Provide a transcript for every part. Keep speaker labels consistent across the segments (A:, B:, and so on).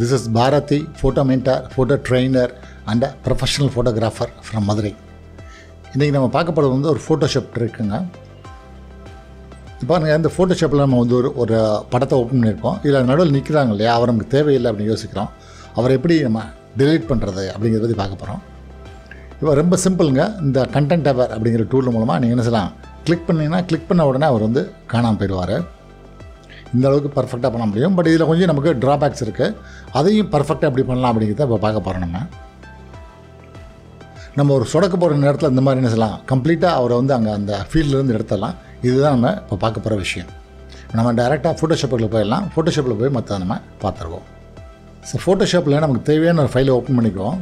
A: This is Bharathi photo mentor photo trainer and professional photographer from Madurai இன்றைக்கி நம்ம பார்க்க போகிறது வந்து ஒரு ஃபோட்டோஷாப் இருக்குங்க. பாருங்கள் இந்த ஃபோட்டோஷாப்பில் நம்ம வந்து ஒரு ஒரு படத்தை ஓப்பன் பண்ணியிருக்கோம். இதில் நடுவில் நிற்கிறாங்க இல்லையா? அவர் நமக்கு தேவையில்லை அப்படின்னு யோசிக்கிறோம். அவரை எப்படி நம்ம டெலீட் பண்ணுறது அப்படிங்கிறத பற்றி பார்க்க போகிறோம் இப்போ ரொம்ப சிம்பிளுங்க இந்த கண்டென்ட் அவர் அப்படிங்கிற டூல் மூலமாக நீங்கள் என்ன செய்யலாம்? கிளிக் பண்ணிங்கன்னா கிளிக் பண்ண உடனே அவர் வந்து காணாமல் போயிடுவார். இந்த அளவுக்கு பர்ஃபெக்டாக பண்ண முடியும். பட் இதில் கொஞ்சம் நமக்கு ட்ராபேக்ஸ் இருக்குது அதையும் பர்ஃபெக்டாக எப்படி பண்ணலாம் அப்படிங்கிறத இப்போ பார்க்க போகிறோம் நம்ம. நம்ம ஒரு சொடக்க போகிற நேரத்தில் இந்த மாதிரி என்ன செய்யலாம்? கம்ப்ளீட்டாக அவரை வந்து அங்கே அந்த ஃபீல்ட்லேருந்து எடுத்துடலாம். இதுதான் நம்ம இப்போ பார்க்க போகிற விஷயம். நம்ம டைரெக்டாக ஃபோட்டோஷாப்பில் போயிடலாம். ஃபோட்டோஷாப்பில் போய் மற்ற நம்ம பார்த்துருவோம். ஸோ ஃபோட்டோஷாப்பில் நமக்கு தேவையான ஒரு ஃபைலை ஓப்பன் பண்ணிக்குவோம்.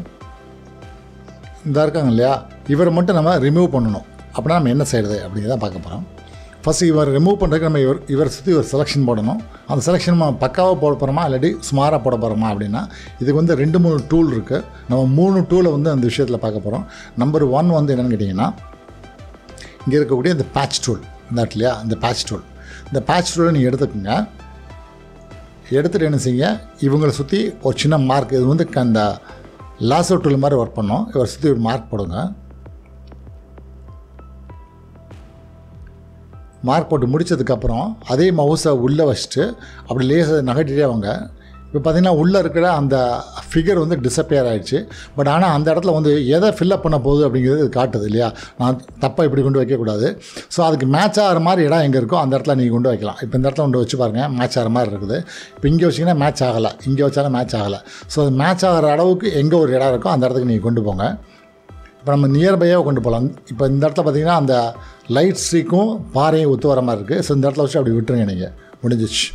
A: இந்த இருக்காங்க இல்லையா? இவரை மட்டும் நம்ம ரிமூவ் பண்ணணும். அப்படின்னா நம்ம என்ன செய்கிறது அப்படிங்கிறத பார்க்க போகிறோம் ஃபஸ்ட் இவர் ரிமூவ் பண்ணுறதுக்கு நம்ம இவர் இவரை சுற்றி ஒரு செலெக்ஷன் போடணும். அந்த செலெக்ஷன் நம்ம பக்காவாக போட போகிறோமா இல்லாட்டி சுமாராக போட போகிறோமா அப்படின்னா இதுக்கு வந்து ரெண்டு மூணு டூல் இருக்குது நம்ம மூணு டூலை வந்து அந்த விஷயத்தில் பார்க்க போகிறோம் நம்பர் ஒன் வந்து என்னென்னு கேட்டிங்கன்னா இங்கே இருக்கக்கூடிய இந்த பேட்ச் டூல் இந்த இல்லையா? இந்த பேட்ச் டூல் இந்த பேட்ச் டூலை நீங்கள் எடுத்துக்கோங்க. எடுத்துகிட்டு என்ன செய்யுங்க? இவங்களை சுற்றி ஒரு சின்ன மார்க் இது வந்து அந்த லாசோ டூல் மாதிரி ஒர்க் பண்ணோம் இவரை சுற்றி ஒரு மார்க் போடுங்க. மார்க் போட்டு முடித்ததுக்கப்புறம் அதே மவுஸை உள்ளே வச்சுட்டு அப்படி லேசாக நகட்டிட்டே அவங்க இப்போ பார்த்தீங்கன்னா உள்ளே இருக்கிற அந்த ஃபிகர் வந்து டிஸப்பியர் ஆகிடுச்சு பட் ஆனால் அந்த இடத்துல வந்து எதை ஃபில்லப் பண்ண போகுது அப்படிங்கிறது இது காட்டுது இல்லையா? நான் தப்பாக இப்படி கொண்டு வைக்கக்கூடாது ஸோ அதுக்கு மேட்ச் ஆகிற மாதிரி இடம் எங்கே இருக்கோ அந்த இடத்துல நீங்கள் கொண்டு வைக்கலாம். இப்போ இந்த இடத்துல கொண்டு வச்சு பாருங்கள் மேட்ச் ஆகிற மாதிரி இருக்குது. இப்போ இங்கே வச்சிங்கன்னா மேட்ச் ஆகலை. இங்கே வச்சாலும் மேட்ச் ஆகலை. ஸோ அது மேட்ச் ஆகிற அளவுக்கு எங்கே ஒரு இடம் இருக்கோ அந்த இடத்துக்கு நீங்கள் கொண்டு போங்க. இப்போ நம்ம நியர்பையாக கொண்டு போகலாம். இப்போ இந்த இடத்துல பார்த்தீங்கன்னா அந்த லைட் ஸ்ட்ரீக்கும் பாறையும் ஒத்து வர மாதிரி இருக்குது ஸோ இந்த இடத்துல வச்சு அப்படி விட்டுருங்க நீங்கள் முடிஞ்சிச்சு.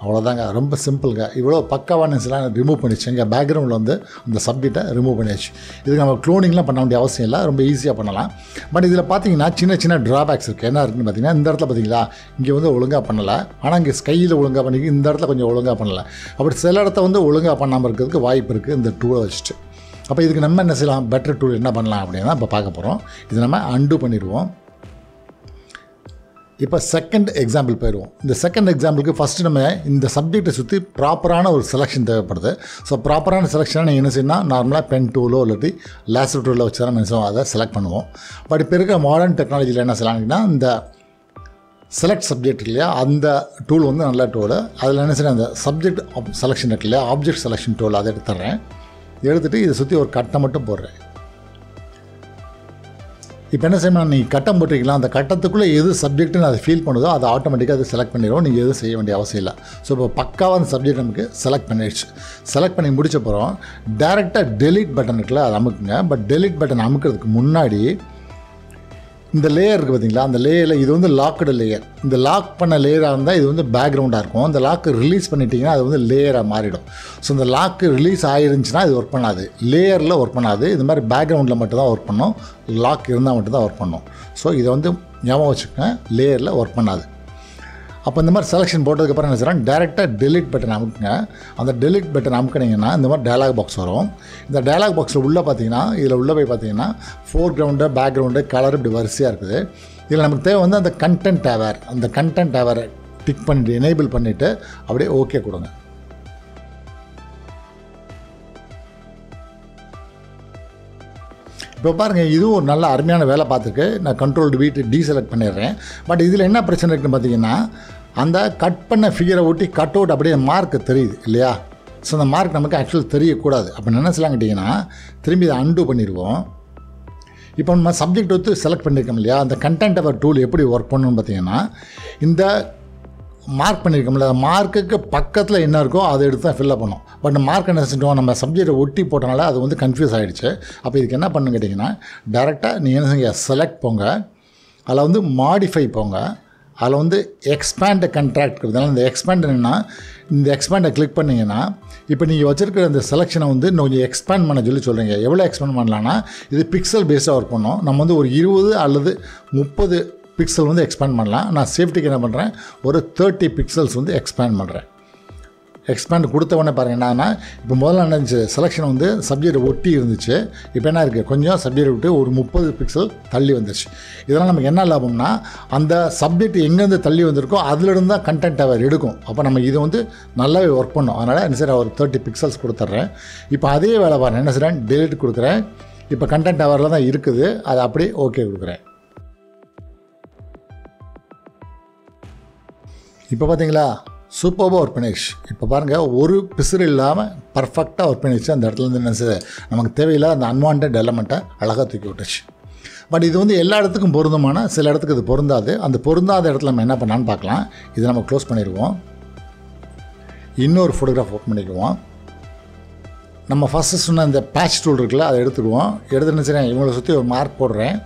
A: அவ்வளோதாங்க ரொம்ப சிம்பிளுங்க இவ்வளோ பக்காவானஸ்லாம் ரிமூவ் பண்ணிச்சு எங்கள் பேக்ரவுண்டில் வந்து அந்த சப்ஜெக்டை ரிமூவ் பண்ணியாச்சு. இதுக்கு நம்ம க்ளோனிங்லாம் பண்ண வேண்டிய அவசியம் இல்லை. ரொம்ப ஈஸியாக பண்ணலாம். பட் இதில் பார்த்தீங்கன்னா சின்ன சின்ன ட்ராபேக்ஸ் இருக்குது என்ன இருக்குன்னு பார்த்தீங்கன்னா இந்த இடத்துல பார்த்தீங்களா இங்கே வந்து ஒழுங்காக பண்ணலை. ஆனால் இங்கே ஸ்கையில் ஒழுங்காக பண்ணி இந்த இடத்துல கொஞ்சம் ஒழுங்காக பண்ணலை. அப்படி சில இடத்த வந்து ஒழுங்காக பண்ணாமல் இருக்கிறதுக்கு வாய்ப்பு இருக்குது இந்த டூலை வச்சுட்டு. அப்போ இதுக்கு நம்ம என்ன செய்யலாம்? பெட்டர் டூல் என்ன பண்ணலாம் அப்படின்னா இப்போ பார்க்க போகிறோம் இது நம்ம அண்டு பண்ணிடுவோம். இப்போ செகண்ட் எக்ஸாம்பிள் போயிடுவோம். இந்த செகண்ட் எக்ஸாம்பிளுக்கு ஃபஸ்ட்டு நம்ம இந்த சப்ஜெக்டை சுற்றி ப்ராப்பரான ஒரு செலெக்ஷன் தேவைப்படுது. ஸோ ப்ராப்பரான செலெக்ஷனாக நீங்கள் என்ன செய்யணும் நார்மலாக பென் டூலோ இல்லாட்டி லேசர் டூலில் வச்சு தான் நம்ம அதை செலக்ட் பண்ணுவோம். பட் இப்போ இருக்க மாடர்ன் டெக்னாலஜியில் என்ன செய்யலாம்னா இந்த செலக்ட் சப்ஜெக்ட் இல்லையா அந்த டூல் வந்து நல்ல டூலு அதில் என்ன செய்யணும்? அந்த சப்ஜெக்ட் செலெக்ஷன் இருக்கு இல்லையா ஆப்ஜெக்ட் செலெக்ஷன் டூல் அதை எடுத்துறேன் எடுத்துகிட்டு இதை சுற்றி ஒரு கட்டை மட்டும் போடுறேன். இப்போ என்ன செய்யணும் நீங்கள் கட்டம் போட்டிருக்கலாம் அந்த கட்டத்துக்குள்ளே எது சப்ஜெக்ட்டுன்னு அதை ஃபீல் பண்ணுதோ அதை ஆட்டோமேட்டிக்காக அதை செலக்ட் பண்ணிடுவோம். நீங்கள் எதுவும் செய்ய வேண்டிய அவசியம் இல்லை. ஸோ இப்போ பக்காவாக அந்த சப்ஜெக்ட் நமக்கு செலக்ட் பண்ணிடுச்சு. செலக்ட் பண்ணி முடிச்ச அப்புறம் டேரெக்டாக டெலிட் பட்டன் இருக்குல்ல அது அமுக்குங்க. பட் டெலிட் பட்டன் அமுக்கிறதுக்கு முன்னாடி இந்த லேயர் இருக்குது பார்த்தீங்களா அந்த லேயரில் இது வந்து லாக்டு லேயர் இந்த லாக் பண்ண லேயராக இருந்தால் இது வந்து பேக்ரவுண்டாக இருக்கும். அந்த லாக்கு ரிலீஸ் பண்ணிட்டீங்கன்னா அது வந்து லேயராக மாறிடும். ஸோ இந்த லாக்கு ரிலீஸ் ஆயிருந்துச்சுன்னா இது ஒர்க் பண்ணாது. லேயரில் ஒர்க் பண்ணாது. இது மாதிரி பேக்ரவுண்டில் மட்டும்தான் ஒர்க் பண்ணும். லாக் இருந்தால் மட்டும்தான் ஒர்க் பண்ணும். ஸோ இதை வந்து ஞாபகம் வச்சுக்கோங்க. லேயரில் ஒர்க் பண்ணாது. அப்போ இந்த மாதிரி செலெக்ஷன் போட்டதுக்கப்புறம் என்ன செய்கிறேன் டேரெக்டாக டெலிட் பட்டன் அமுக்குங்க. அந்த டெலிட் பட்டன் அமுக்கினீங்கன்னா இந்த மாதிரி டயலாக் பாக்ஸ் வரும். இந்த டயலாக் பாக்ஸில் உள்ளே பார்த்தீங்கன்னா இதில் உள்ளே போய் பார்த்தீங்கன்னா ஃபோர் கிரவுண்டு பேக்ரவுண்டு கலர் இப்படி வரிசையாக இருக்குது. இதில் நமக்கு தேவை வந்து அந்த கண்டென்ட் டேவர் அந்த கண்டென்ட் டேவரை டிக் பண்ணிட்டு எனேபிள் பண்ணிவிட்டு அப்படியே ஓகே கொடுங்க. இப்போ பாருங்கள் இதுவும் ஒரு நல்ல அருமையான வேலை பார்த்துருக்கு. நான் கண்ட்ரோல்டு வீட்டு டீசெலக்ட் பண்ணிடுறேன். பட் இதில் என்ன பிரச்சனை இருக்குன்னு பார்த்தீங்கன்னா அந்த கட் பண்ண ஃபிகரை ஒட்டி கட் அவுட் அப்படியே மார்க் தெரியுது இல்லையா? ஸோ அந்த மார்க் நமக்கு ஆக்சுவல் தெரியக்கூடாது. அப்போ என்ன செய்யலாம் கேட்டிங்கன்னா திரும்பி இதை அன்டூ பண்ணிடுவோம். இப்போ நம்ம சப்ஜெக்ட் வந்து செலக்ட் பண்ணியிருக்கோம் இல்லையா? அந்த கண்டென்ட் அவர் டூல் எப்படி ஒர்க் பண்ணணும்னு பார்த்தீங்கன்னா இந்த மார்க் பண்ணியிருக்கோம்ல மார்க்குக்கு பக்கத்தில் என்ன இருக்கோ அதை எடுத்து தான் ஃபில்லப் பண்ணும். பட் மார்க் என்ன செஞ்சோம் நம்ம சப்ஜெக்டை ஒட்டி போட்டனால அது வந்து கன்ஃபியூஸ் ஆகிடுச்சு அப்போ இதுக்கு என்ன பண்ணுன்னு கேட்டிங்கன்னா டேரெக்டாக நீங்கள் என்ன செய்ய செலக்ட் போங்க. அதில் வந்து மாடிஃபை போங்க. அதில் வந்து எக்ஸ்பேண்ட் கண்ட்ராக்ட் இருக்கிறதுனால இந்த எக்ஸ்பேண்ட் என்னென்னா இந்த எக்ஸ்பேண்டை கிளிக் பண்ணிங்கன்னா இப்போ நீங்கள் வச்சுருக்கிற இந்த செலெக்ஷனை வந்து இன்னும் கொஞ்சம் எக்ஸ்பேண்ட் பண்ண சொல்லி சொல்கிறீங்க எவ்வளோ எக்ஸ்பேண்ட் பண்ணலான்னா இது பிக்சல் பேஸ்டாக ஒர்க் பண்ணோம். நம்ம வந்து ஒரு இருபது அல்லது முப்பது பிக்சல் வந்து எக்ஸ்பேண்ட் பண்ணலாம். நான் சேஃப்டிக்கு என்ன பண்ணுறேன் ஒரு தேர்ட்டி பிக்சல்ஸ் வந்து எக்ஸ்பேண்ட் பண்ணுறேன் எக்ஸ்பேண்ட் கொடுத்தவொடனே பாருங்கள் என்னன்னா இப்போ முதல்ல என்ன இருந்துச்சு செலெக்ஷன் வந்து சப்ஜெக்ட் ஒட்டி இருந்துச்சு. இப்போ என்ன இருக்குது கொஞ்சம் சப்ஜெக்ட் விட்டு ஒரு முப்பது பிக்சல் தள்ளி வந்துருச்சு. இதனால் நமக்கு என்ன லாபம்னா அந்த சப்ஜெக்ட் எங்கேருந்து தள்ளி வந்திருக்கோ அதுலேருந்து தான் கண்டென்ட் அவர் எடுக்கும். அப்போ நம்ம இது வந்து நல்லாவே ஒர்க் பண்ணும். அதனால் என்ன சார் ஒரு தேர்ட்டி பிக்சல்ஸ் கொடுத்துட்றேன். இப்போ அதே வேலை பாருங்க என்ன செய்கிறேன் டெலிட் கொடுக்குறேன். இப்போ கண்டென்ட் அவரில் தான் இருக்குது. அதை அப்படியே ஓகே கொடுக்குறேன். இப்போ பார்த்தீங்களா சூப்பராக ஒர்க் பண்ணிடுச்சு இப்போ பாருங்கள் ஒரு பிசுறு இல்லாமல் பர்ஃபெக்டாக ஒர்க் பண்ணிடுச்சு அந்த இடத்துல இருந்து என்ன செய்யுது நமக்கு தேவையில்லாத அந்த அன்வான்ட் எலமெண்ட்டை அழகாக தூக்கி விட்டுச்சு. பட் இது வந்து எல்லா இடத்துக்கும் பொருந்தமான சில இடத்துக்கு இது பொருந்தாது. அந்த பொருந்தாத இடத்துல நம்ம என்ன பண்ணான்னு பார்க்கலாம். இதை நம்ம க்ளோஸ் பண்ணிடுவோம். இன்னொரு ஃபோட்டோகிராஃப் ஓப்பன் பண்ணிக்குவோம் நம்ம ஃபஸ்ட்டு சொன்ன இந்த பேட்ச் டூல் இருக்குல்ல அதை எடுத்துக்குவோம் எடுத்து என்ன செய்றேன் இவங்களை சுற்றி ஒரு மார்க் போடுறேன்.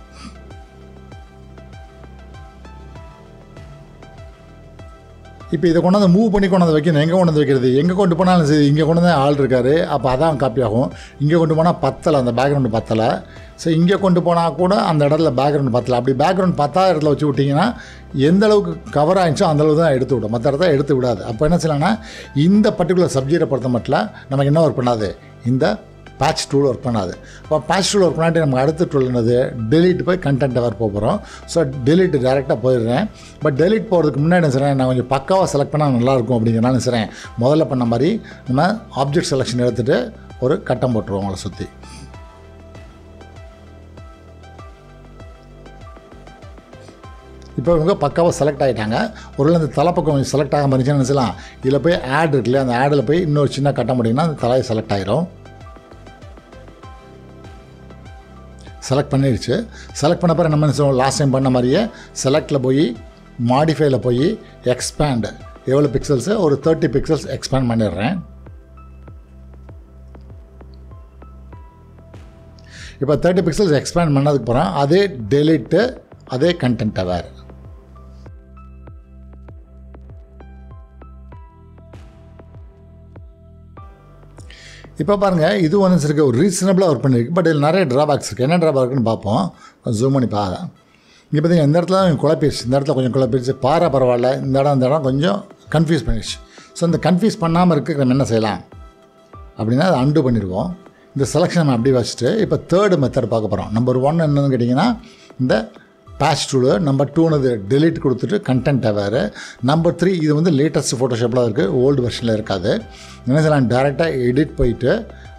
A: இப்போ இதை கொண்டாந்து மூவ் பண்ணி கொண்டாந்து வைக்கணும். எங்கே கொண்டாந்து வைக்கிறது? எங்கே கொண்டு போனாலும் சரி இங்கே கொண்டு வந்து ஆள் இருக்கார். அப்போ அதான் காப்பி ஆகும். இங்கே கொண்டு போனால் பத்தலை அந்த பேக்ரவுண்டு பத்தலை. ஸோ இங்கே கொண்டு போனால் கூட அந்த இடத்துல பேக்ரவுண்ட் பத்தலை. அப்படி பேக்ரவுண்ட் பத்தாத இடத்துல வச்சு விட்டிங்கன்னா எந்த அளவுக்கு கவர் ஆகிச்சோ அந்தளவு தான் எடுத்து விடும். மற்ற இடத்த எடுத்து விடாது. அப்போ என்ன செய்யலாம்னா இந்த பர்டிகுலர் சப்ஜெக்டை பொறுத்த மட்டும் நமக்கு என்ன ஒர்க் பண்ணாது? இந்த பேட்ச் டூல் ஒர்க் பண்ணாது. இப்போ பேட்ச் டூல் ஒர்க் பண்ணாட்டி நமக்கு அடுத்த டூல் என்னது? டெலிட் போய் கண்டென்ட் வர போகிறோம் ஸோ டெலிட் டேரெக்டாக போயிடுறேன். பட் டெலிட் போகிறதுக்கு முன்னாடி என்ன நான் கொஞ்சம் பக்காவாக செலக்ட் பண்ணால் நல்லாயிருக்கும் அப்படிங்கிற நான் செய்கிறேன் முதல்ல பண்ண மாதிரி நம்ம ஆப்ஜெக்ட் செலெக்ஷன் எடுத்துகிட்டு ஒரு கட்டம் போட்டுருவோம் அவங்கள சுற்றி இப்போ இவங்க பக்காவாக செலக்ட் ஆகிட்டாங்க ஒரு இந்த தலைப்பக்கம் கொஞ்சம் செலக்ட் ஆகாமல் இருந்துச்சுன்னு நினச்சலாம் இதில் போய் ஆட் இருக்குல்ல அந்த ஆடில் போய் இன்னொரு சின்ன கட்டம் போட்டிங்கன்னா அந்த தலையை செலக்ட் ஆகிரும் செலக்ட் பண்ணிடுச்சு செலக்ட் பண்ண பிறகு நம்ம என்ன லாஸ்ட் டைம் பண்ண மாதிரியே செலக்டில் போய் மாடிஃபைல போய் எக்ஸ்பேண்டு எவ்வளோ பிக்சல்ஸு ஒரு தேர்ட்டி பிக்சல்ஸ் எக்ஸ்பேண்ட் பண்ணிடுறேன். இப்போ தேர்ட்டி பிக்சல்ஸ் எக்ஸ்பேண்ட் பண்ணதுக்கு அப்புறம் அதே டெலிட்டு அதே கண்டென்ட்டை வேறு. இப்போ பாருங்கள் இது ஒன்று இருக்குது ஒரு ரீசனபிளாக ஒர்க் பண்ணியிருக்கு பட் இதில் நிறைய ட்ராபேக்ஸ் இருக்குது என்ன ட்ராபேக்னு பார்ப்போம். ஜூம் பண்ணி பாரு இப்போ பார்த்தீங்கன்னா இந்த இடத்துல கொஞ்சம் குழப்பிடுச்சு. இந்த இடத்துல கொஞ்சம் குழப்பிடுச்சு. பாறை பரவாயில்ல. இந்த இடம் இந்த இடம் கொஞ்சம் கன்ஃபியூஸ் பண்ணிடுச்சு. ஸோ இந்த கன்ஃபியூஸ் பண்ணாமல் இருக்க நம்ம என்ன செய்யலாம்? அப்படின்னா அதை அண்டு பண்ணிடுவோம். இந்த செலெக்ஷன் நம்ம அப்படி வச்சுட்டு இப்போ தேர்டு மெத்தட் பார்க்க போகிறோம் நம்பர் ஒன் என்னன்னு கேட்டிங்கன்னா இந்த பேட்ச் டூலு நம்பர் டூனது டெலிட் கொடுத்துட்டு கண்டென்ட்டை வேறு. நம்பர் த்ரீ இது வந்து லேட்டஸ்ட் ஃபோட்டோஷாப்பில் இருக்குது ஓல்டு வெர்ஷனில் இருக்காது. என்ன செய்யலாம் டேரெக்டாக எடிட் போயிட்டு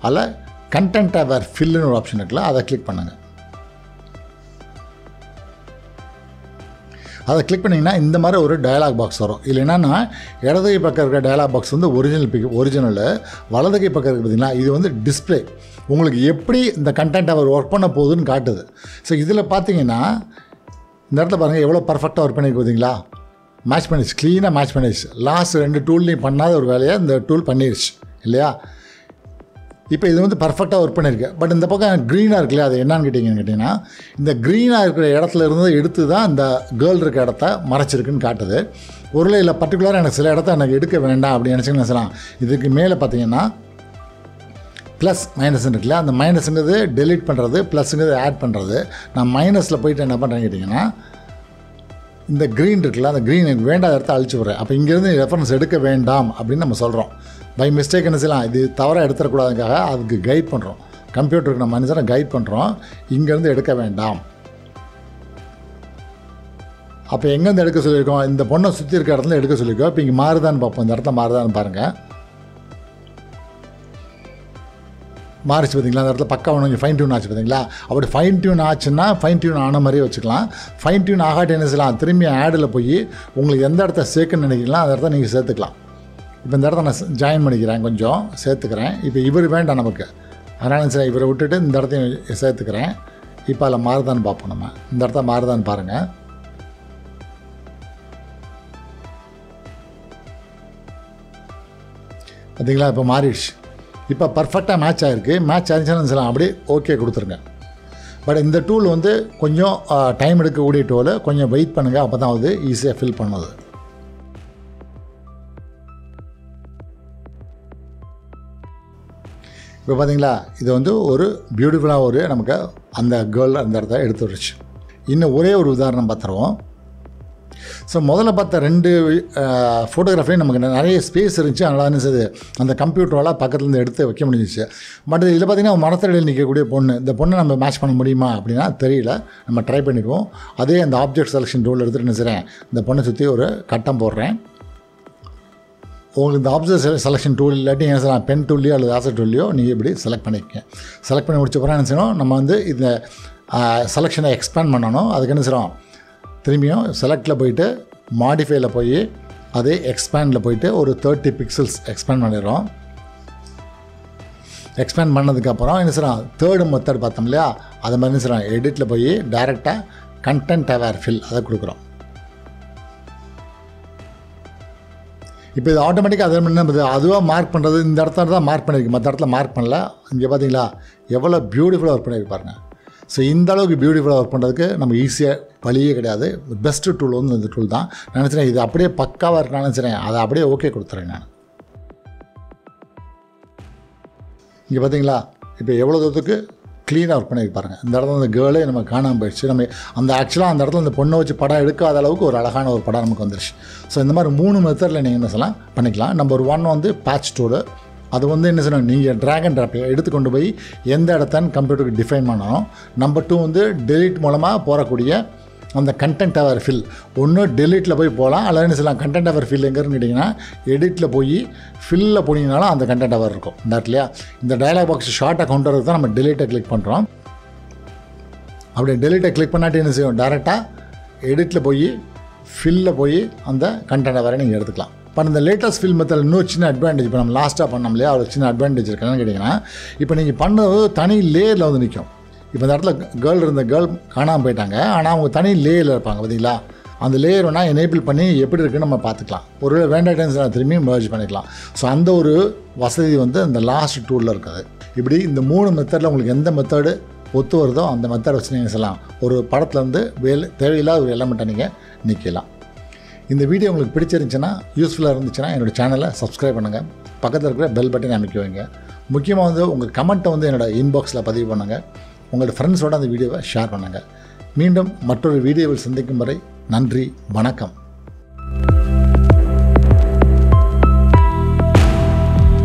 A: அதில் கண்டென்ட்டை வேறு ஃபில்லுன்னு ஒரு ஆப்ஷன் இருக்குல்ல அதை கிளிக் பண்ணுங்கள் அதை கிளிக் பண்ணிங்கன்னா இந்த மாதிரி ஒரு டயலாக் பாக்ஸ் வரும். இதில் என்னென்னா இடதுகை பக்கம் இருக்கிற டயலாக் பாக்ஸ் வந்து ஒரிஜினல் பிக் ஒரிஜினலு வலதுகை பக்கம் இருக்குது பார்த்திங்கன்னா இது வந்து டிஸ்பிளே உங்களுக்கு எப்படி இந்த கண்டென்ட் அவர் ஒர்க் பண்ண போகுதுன்னு காட்டுது. ஸோ இதில் பார்த்தீங்கன்னா இந்த இடத்துல பாருங்கள் எவ்வளோ பர்ஃபெக்டாக ஒர்க் பண்ணியிருக்கு பார்த்தீங்களா? மேட்ச் பண்ணிடுச்சு. க்ளீனாக மேட்ச் பண்ணிடுச்சு. லாஸ்ட் ரெண்டு டூல்லையும் பண்ணாத ஒரு வேலையை இந்த டூல் பண்ணிடுச்சு இல்லையா? இப்போ இது வந்து பர்ஃபெக்டாக ஒர்க் பண்ணியிருக்கு பட் இந்த பக்கம் க்ரீனாக இருக்குல்ல அது என்னன்னு கேட்டிங்கன்னு கேட்டிங்கன்னா இந்த க்ரீனாக இருக்கிற இடத்துல இருந்து எடுத்து தான் இந்த கேர்ள் இருக்க இடத்த மறைச்சிருக்குன்னு காட்டுது. ஒரு இல்லை பர்டிகுலராக எனக்கு சில இடத்த எனக்கு எடுக்க வேண்டாம் அப்படின்னு நினச்சிங்கன்னு சொல்லலாம் இதுக்கு மேலே பார்த்தீங்கன்னா ப்ளஸ் மைனஸ் இருக்குல்ல அந்த மைனஸுங்கிறது டெலிட் பண்ணுறது ப்ளஸ்ங்கிறது ஆட் பண்ணுறது நான் மைனஸில் போயிட்டு என்ன பண்ணுறேன்னு கேட்டிங்கன்னா இந்த க்ரீன் இருக்குல்ல அந்த க்ரீன் எனக்கு வேண்டாத இடத்த அழிச்சு விட்றேன். அப்போ இங்கேருந்து ரெஃபரன்ஸ் எடுக்க வேண்டாம் அப்படின்னு நம்ம சொல்கிறோம் பை மிஸ்டேக் என்ன செய்யலாம்? இது தவறாக எடுத்துடக்கூடாதுக்காக அதுக்கு கைட் பண்ணுறோம் கம்ப்யூட்டருக்கு நம்ம மனுஷனை கைட் பண்ணுறோம் இங்கேருந்து எடுக்க வேண்டாம். அப்போ எங்கேருந்து எடுக்க சொல்லியிருக்கோம்? இந்த பொண்ணை சுற்றி இருக்க இடத்துல எடுக்க சொல்லியிருக்கோம். இப்போ இங்கே மாறுதான்னு பார்ப்போம். இந்த இடத்துல மாறுதான்னு பாருங்கள் மாறிச்சு பார்த்தீங்களா அந்த இடத்துல பக்கம் கொஞ்சம் ஃபைன் டியூன் ஆச்சு பார்த்தீங்களா அப்படி ஃபைன் டியூன் ஆச்சுன்னா ஃபைன் டியூன் ஆன மாதிரியே வச்சுக்கலாம். ஃபைன் டியூன் ஆகாட்டி என்ன செய்யலாம்? திரும்பி ஆடில் போய் உங்களுக்கு எந்த இடத்த சேர்க்குன்னு நினைக்கிறீங்களோ அந்த இடத்த நீங்கள் சேர்த்துக்கலாம். இப்போ இந்த இடத்த நான் ஜாயின் பண்ணிக்கிறேன் கொஞ்சம் சேர்த்துக்கிறேன். இப்போ இவர் வேண்டாம் நமக்கு. அதனால் சரி இவரை விட்டுட்டு இந்த இடத்தையும் சேர்த்துக்கிறேன். இப்போ அதில் மாறுதான்னு பார்ப்போம் நம்ம. இந்த இடத்த மாறுதான்னு பாருங்கள் பார்த்தீங்களா இப்போ மாறிடுச்சு. இப்போ பர்ஃபெக்டாக மேட்ச் ஆகிருக்கு மேட்ச் ஆகிடுச்சுன்னு சொல்லலாம் அப்படியே ஓகே கொடுத்துருங்க. பட் இந்த டூல் வந்து கொஞ்சம் டைம் எடுக்கக்கூடிய டூல் கொஞ்சம் வெயிட் பண்ணுங்கள் அப்போ தான் வந்து ஈஸியாக ஃபில் பண்ணுது. இப்போ பார்த்தீங்களா இது வந்து ஒரு பியூட்டிஃபுல்லாக ஒரு நமக்கு அந்த கேர்ள் அந்த இடத்த எடுத்து விடுச்சு இன்னும் ஒரே ஒரு உதாரணம் பார்த்துருவோம். ஸோ முதல்ல பார்த்த ரெண்டு ஃபோட்டோகிராஃபியும் நமக்கு நிறைய ஸ்பேஸ் இருந்துச்சு. அதனால் என்ன செய்யுது அந்த கம்ப்யூட்டரால் பக்கத்துலேருந்து எடுத்து வைக்க முடிஞ்சிச்சு. பட் இதில் பார்த்திங்கன்னா மரத்தடியில் நிற்கக்கூடிய பொண்ணு இந்த பொண்ணை நம்ம மேட்ச் பண்ண முடியுமா அப்படின்னா தெரியல. நம்ம ட்ரை பண்ணிடுவோம் அதே அந்த ஆப்ஜெக்ட் செலெக்ஷன் டூல் எடுத்துகிட்டு என்ன செய்கிறேன் இந்த பொண்ணை சுற்றி ஒரு கட்டம் போடுறேன். உங்களுக்கு இந்த ஆப்ஜெக்ட் செலெக்ஷன் டூல் இல்லாட்டி என்ன செய்யலாம் பென் டூல்லையோ அல்லது ஆசர் டூல்லையோ நீங்கள் இப்படி செலக்ட் பண்ணிக்கங்க. செலக்ட் பண்ணி முடிச்சப்பறம் என்ன செய்யணும்? நம்ம வந்து இந்த செலெக்ஷனை எக்ஸ்பேண்ட் பண்ணணும். அதுக்கு என்ன செய்கிறோம் திரும்பியும் செலக்டில் போயிட்டு மாடிஃபைல போய் அதே எக்ஸ்பேண்டில் போயிட்டு ஒரு தேர்ட்டி பிக்சல்ஸ் எக்ஸ்பேண்ட் பண்ணிடுறோம். எக்ஸ்பேண்ட் பண்ணதுக்கப்புறம் என்ன செய்யலாம் தேர்டு மெத்தட் பார்த்தோம் இல்லையா? அது மாதிரி என்ன செய்யலாம் எடிட்டில் போய் டைரெக்டாக கண்டென்ட் அவேர் ஃபில் அதை கொடுக்குறோம். இப்போ இது ஆட்டோமேட்டிக்காக அது என்ன பண்ணுது? அதுவாக மார்க் பண்ணுறது இந்த இடத்துல தான் மார்க் பண்ணியிருக்கு மற்ற இடத்துல மார்க் பண்ணல. இங்கே பார்த்தீங்களா? எவ்வளோ பியூட்டிஃபுல்லாக ஒர்க் பண்ணியிருப்பாருங்க ஸோ இந்த அளவுக்கு பியூட்டிஃபுல்லாக ஒர்க் பண்ணுறதுக்கு நம்ம ஈஸியாக வழியே கிடையாது. பெஸ்ட்டு டூல் வந்து இந்த டூல் தான். நினச்சிறேன் இது அப்படியே பக்காவாக இருக்கு நினச்சிறேன் அதை அப்படியே ஓகே கொடுத்துறேன் நான். இங்கே பார்த்தீங்களா இப்போ எவ்வளோ தூரத்துக்கு க்ளீனாக ஒர்க் பண்ணியிருப்பாருங்க இந்த இடத்துல அந்த கேர்ளே நம்ம காணாமல் போயிடுச்சு. நம்ம அந்த ஆக்சுவலாக அந்த இடத்துல அந்த பொண்ணை வச்சு படம் எடுக்காத அளவுக்கு ஒரு அழகான ஒரு படம் நமக்கு வந்துருச்சு. ஸோ இந்த மாதிரி மூணு மெத்தடில் நீங்கள் என்ன சொல்லலாம்? பண்ணிக்கலாம். நம்பர் ஒன் வந்து பேட்ச் டூலு அது வந்து என்ன செய்யணும் நீங்கள் ட்ராகன் ட்ராப்பை எடுத்துக்கொண்டு போய் எந்த இடத்தன்னு கம்ப்யூட்டருக்கு டிஃபைன் பண்ணணும் நம்பர் டூ வந்து டெலிட் மூலமாக போகக்கூடிய அந்த கண்டென்ட் அவர் ஃபில் ஒன்று டெலிட்டில் போய் போகலாம் அல்லது என்ன செய்யலாம் கண்டென்ட் அவர் ஃபில் எங்கேன்னு கேட்டிங்கன்னா எடிட்டில் போய் ஃபில்லில் போனீங்கனாலும் அந்த கண்டென்ட் அவர் இருக்கும். இந்த இல்லையா இந்த டயலாக் பாக்ஸ் ஷார்ட்டாக கொண்டு வரது தான் நம்ம டெலிட்டை கிளிக் பண்ணுறோம் அப்படி டெலிட்டை கிளிக் பண்ணாட்டி என்ன செய்யும்? டேரெக்டாக எடிட்டில் போய் ஃபில்லில் போய் அந்த கண்டென்ட் அவரை நீங்கள் எடுத்துக்கலாம். இப்போ அந்த லேட்டஸ்ட் ஃபில்ம் மெத்தட் இன்னும் சின்ன அட்வான்டேஜ் இப்போ நம்ம லாஸ்ட்டாக பண்ணோம் இல்லையா? ஒரு சின்ன அட்வான்டேஜ் இருக்குன்னு கேட்டிங்கன்னா இப்போ நீங்கள் பண்ணது தனி லேயரில் வந்து நிற்கும் இப்போ இந்த இடத்துல கேர்ள் இருந்த கேர்ள் காணாமல் போயிட்டாங்க. ஆனால் அவங்க தனி லேயரில் இருப்பாங்க பார்த்தீங்களா அந்த லேயர் வேணால் எனேபிள் பண்ணி எப்படி இருக்குன்னு நம்ம பார்த்துக்கலாம். ஒரு வேண்டா டென்ஸ் திரும்பி merge பண்ணிக்கலாம். ஸோ அந்த ஒரு வசதி வந்து இந்த லாஸ்ட் டூலில் இருக்குது. இப்படி இந்த மூணு மெத்தடில் உங்களுக்கு எந்த மெத்தடு ஒத்து வருதோ அந்த மெத்தடை வச்சு நீங்கள் செய்யலாம். ஒரு படத்துலேருந்து வேலை தேவையில்லாத ஒரு எலமெண்ட்டை நீங்கள் நிற்கலாம் இந்த வீடியோ உங்களுக்கு பிடிச்சிருந்துச்சுன்னா யூஸ்ஃபுல்லாக இருந்துச்சுன்னா என்னோடய சேனலை சப்ஸ்கிரைப் பண்ணுங்கள் பக்கத்தில் இருக்கிற பெல் பட்டன் அமைக்க வைங்க. முக்கியமாக வந்து உங்கள் கமெண்ட்டை வந்து என்னோடய இன்பாக்ஸில் பதிவு பண்ணுங்கள் உங்களோட ஃப்ரெண்ட்ஸோட அந்த வீடியோவை ஷேர் பண்ணுங்கள் மீண்டும் மற்றொரு வீடியோவில் சந்திக்கும் வரை நன்றி வணக்கம்.